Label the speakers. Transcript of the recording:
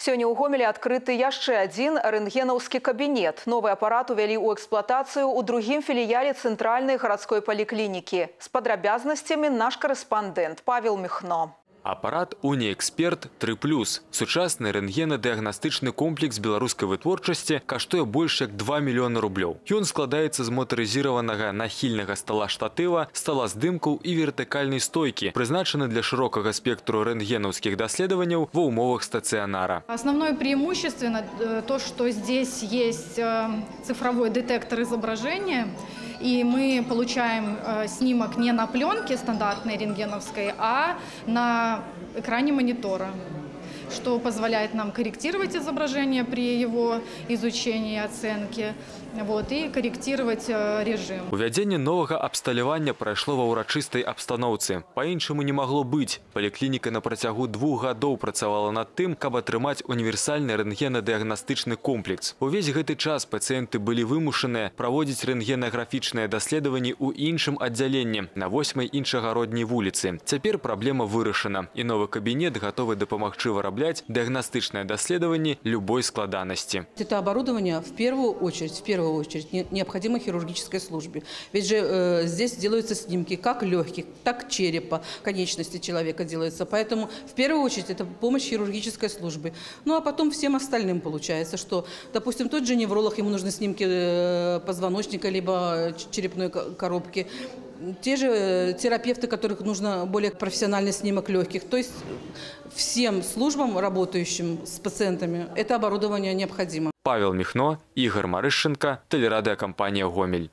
Speaker 1: Сёння ў гомелі адкрыты яшчэ адзін рэнтгенаўскі кабінет. Новы апарат увялі ў эксплуатацыю ў другім філіяле цэнтральнай гарадской паліклінікі. З падрабязнасцямі наш карэспандэнт Павел Міхно.
Speaker 2: Апарат «Уніэксперт 3+.» – сучасны рэнтгена-дыягнастычны комплекс беларускай вытворчасці каштуе больш як 2 мільёны рублёў. Ён складаецца з матарызіраванага нахільнага стала штатыва, стала здымкаў і вертыкальнай стойкі, прызначаны для шырокага спектру рэнтгенаўскіх даследаванняў ва ўмовах стацыянара.
Speaker 3: Основное преимущество э, то, что здесь есть э, цифровой детектор изображения, и мы получаем э, снимок не на пленке стандартной рентгеновской, а на экране монитора что позволяет нам корректировать изображение при его изучении и оценке вот, и корректировать э, режим.
Speaker 2: Увядзенне новага абсталявання прайшло ва ўрачыстай абстаноўцы. Па-іншаму не магло быць. Паліклініка на працягу двух гадоў працавала над тым, каб атрымаць універсальны рэнтгена-дыягнастычны комплекс. Увесь гэты час пацыенты былі вымушаныя праводзіць рэнтгенаграфічныя даследаванні ў іншым аддзяленні на восьмай іншагародняй вуліцы. Цяпер праблема вырашана, і новы кабінет гатовы дапамагчы вырабляць дыягнастычнае даследаванне любой складанасці.
Speaker 4: Это оборудование в первую очередь, в первую очередь не- необходимо хирургической службе. Ведь же э, здесь делаются снимки как легких, так черепа, конечности человека делаются. Поэтому в первую очередь это помощь хирургической службы. Ну а потом всем остальным получается, что, допустим, тот же невролог, ему нужны снимки э, позвоночника либо черепной ко- коробки Те же э, терапевты, которых нужно более профессиональный снимок легких. То есть всем службам, работающим с пациентами, это оборудование необходимо.
Speaker 2: Павел Міхно, Ігор Марышченка, тэлерадыакампанія «Гомель».